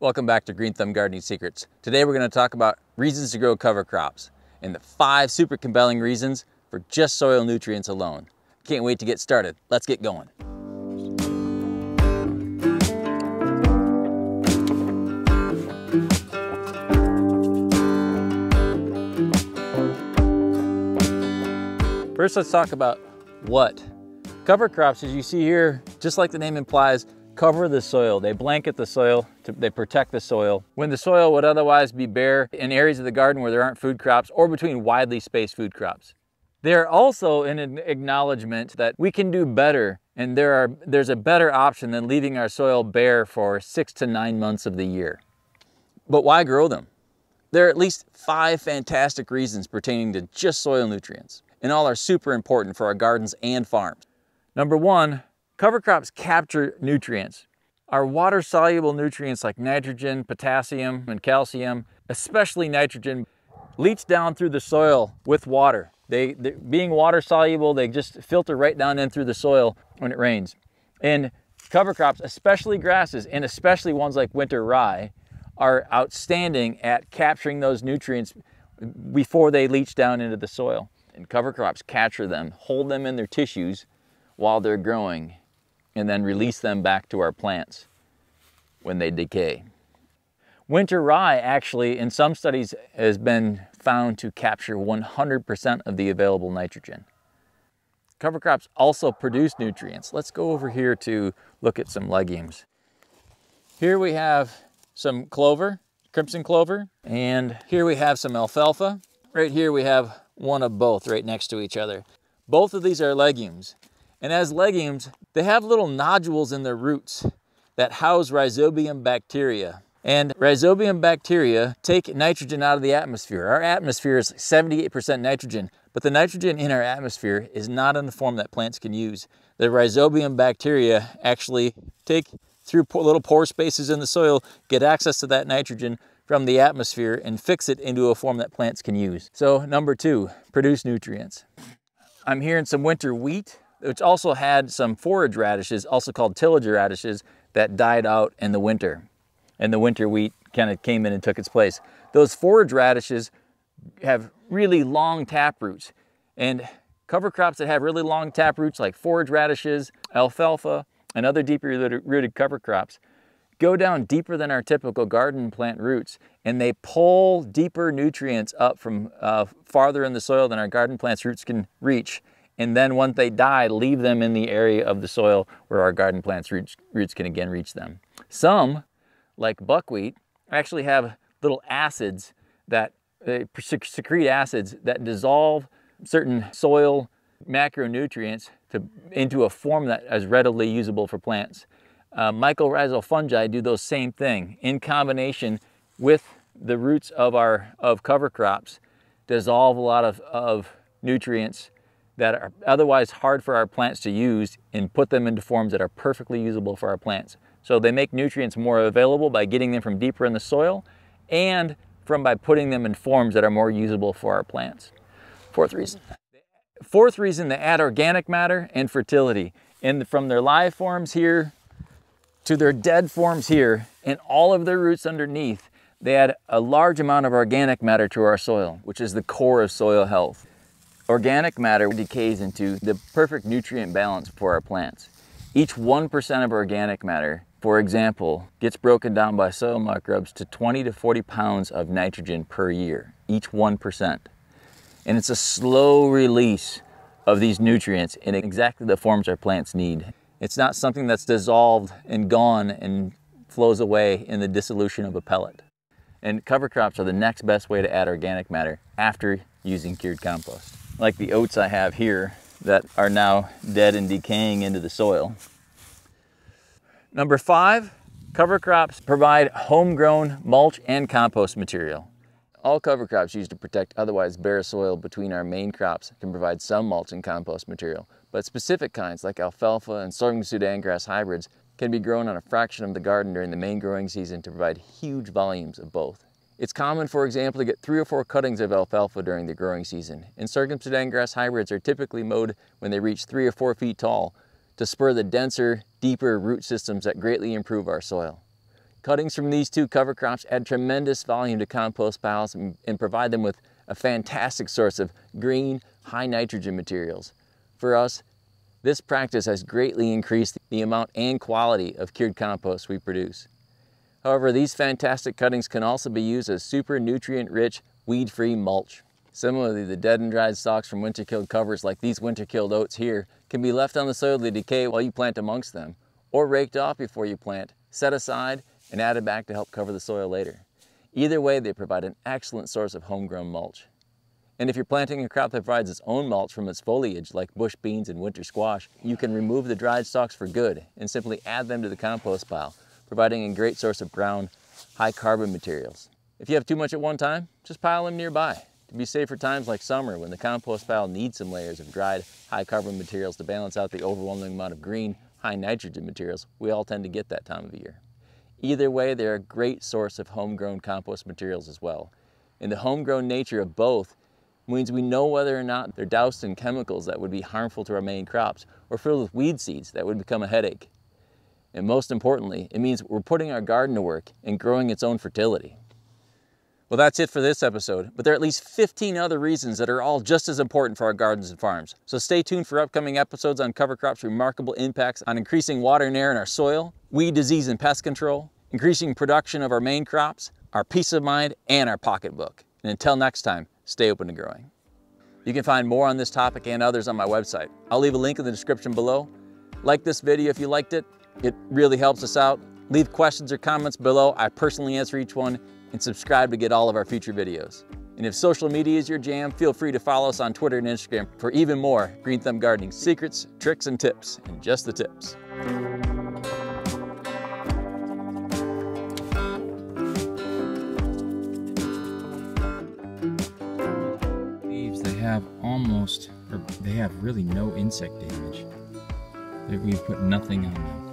Welcome back to Green Thumb Gardening Secrets. Today we're going to talk about reasons to grow cover crops and the five super compelling reasons for just soil nutrients alone. Can't wait to get started. Let's get going. First, let's talk about what. Cover crops, as you see here, just like the name implies, cover the soil. They blanket the soil, to, they protect the soil. When the soil would otherwise be bare in areas of the garden where there aren't food crops or between widely spaced food crops. They're also in an acknowledgement that we can do better and there are, there's a better option than leaving our soil bare for six to nine months of the year. But why grow them? There are at least five fantastic reasons pertaining to just soil nutrients, and all are super important for our gardens and farms. Number one, Cover crops capture nutrients. Our water-soluble nutrients like nitrogen, potassium, and calcium, especially nitrogen, leach down through the soil with water. They, being water-soluble, they just filter right down in through the soil when it rains. And cover crops, especially grasses, and especially ones like winter rye, are outstanding at capturing those nutrients before they leach down into the soil. And cover crops capture them, hold them in their tissues while they're growing, and then release them back to our plants when they decay. Winter rye actually, in some studies, has been found to capture 100% of the available nitrogen. Cover crops also produce nutrients. Let's go over here to look at some legumes. Here we have some clover, crimson clover, and here we have some alfalfa. Right here we have one of both right next to each other. Both of these are legumes. And as legumes, they have little nodules in their roots that house rhizobium bacteria. And rhizobium bacteria take nitrogen out of the atmosphere. Our atmosphere is 78% nitrogen, but the nitrogen in our atmosphere is not in the form that plants can use. The rhizobium bacteria actually take through little pore spaces in the soil, get access to that nitrogen from the atmosphere and fix it into a form that plants can use. So number two, produce nutrients. I'm hearing some winter wheat which also had some forage radishes, also called tillage radishes, that died out in the winter. And the winter wheat kind of came in and took its place. Those forage radishes have really long tap roots. And cover crops that have really long tap roots like forage radishes, alfalfa, and other deeply rooted cover crops go down deeper than our typical garden plant roots and they pull deeper nutrients up from uh, farther in the soil than our garden plant's roots can reach and then once they die, leave them in the area of the soil where our garden plants roots, roots can again reach them. Some, like buckwheat, actually have little acids that uh, secrete acids that dissolve certain soil macronutrients to, into a form that is readily usable for plants. Uh, mycorrhizal fungi do those same thing in combination with the roots of our of cover crops, dissolve a lot of, of nutrients that are otherwise hard for our plants to use and put them into forms that are perfectly usable for our plants. So they make nutrients more available by getting them from deeper in the soil and from by putting them in forms that are more usable for our plants. Fourth reason. Fourth reason, they add organic matter and fertility. And from their live forms here to their dead forms here and all of their roots underneath, they add a large amount of organic matter to our soil, which is the core of soil health. Organic matter decays into the perfect nutrient balance for our plants. Each 1% of organic matter, for example, gets broken down by soil microbes to 20 to 40 pounds of nitrogen per year, each 1%. And it's a slow release of these nutrients in exactly the forms our plants need. It's not something that's dissolved and gone and flows away in the dissolution of a pellet. And cover crops are the next best way to add organic matter after using cured compost like the oats I have here that are now dead and decaying into the soil. Number five, cover crops provide homegrown mulch and compost material. All cover crops used to protect otherwise bare soil between our main crops can provide some mulch and compost material, but specific kinds like alfalfa and sorghum Sudan grass hybrids can be grown on a fraction of the garden during the main growing season to provide huge volumes of both. It's common, for example, to get three or four cuttings of alfalfa during the growing season, and sorghum Sudan grass hybrids are typically mowed when they reach three or four feet tall to spur the denser, deeper root systems that greatly improve our soil. Cuttings from these two cover crops add tremendous volume to compost piles and, and provide them with a fantastic source of green, high nitrogen materials. For us, this practice has greatly increased the amount and quality of cured compost we produce. However, these fantastic cuttings can also be used as super nutrient-rich, weed-free mulch. Similarly, the dead and dried stalks from winter-killed covers like these winter-killed oats here can be left on the soil to decay while you plant amongst them, or raked off before you plant, set aside, and added back to help cover the soil later. Either way, they provide an excellent source of homegrown mulch. And if you're planting a crop that provides its own mulch from its foliage, like bush beans and winter squash, you can remove the dried stalks for good and simply add them to the compost pile, providing a great source of brown, high carbon materials. If you have too much at one time, just pile them nearby to be safe for times like summer when the compost pile needs some layers of dried, high carbon materials to balance out the overwhelming amount of green, high nitrogen materials we all tend to get that time of year. Either way, they're a great source of homegrown compost materials as well. And the homegrown nature of both means we know whether or not they're doused in chemicals that would be harmful to our main crops or filled with weed seeds that would become a headache. And most importantly, it means we're putting our garden to work and growing its own fertility. Well, that's it for this episode, but there are at least 15 other reasons that are all just as important for our gardens and farms. So stay tuned for upcoming episodes on cover crops' remarkable impacts on increasing water and air in our soil, weed disease and pest control, increasing production of our main crops, our peace of mind, and our pocketbook. And until next time, stay open to growing. You can find more on this topic and others on my website. I'll leave a link in the description below. Like this video if you liked it. It really helps us out. Leave questions or comments below. I personally answer each one and subscribe to get all of our future videos. And if social media is your jam, feel free to follow us on Twitter and Instagram for even more Green Thumb Gardening secrets, tricks, and tips, and just the tips. Leaves, they have almost, or they have really no insect damage. We put nothing on them.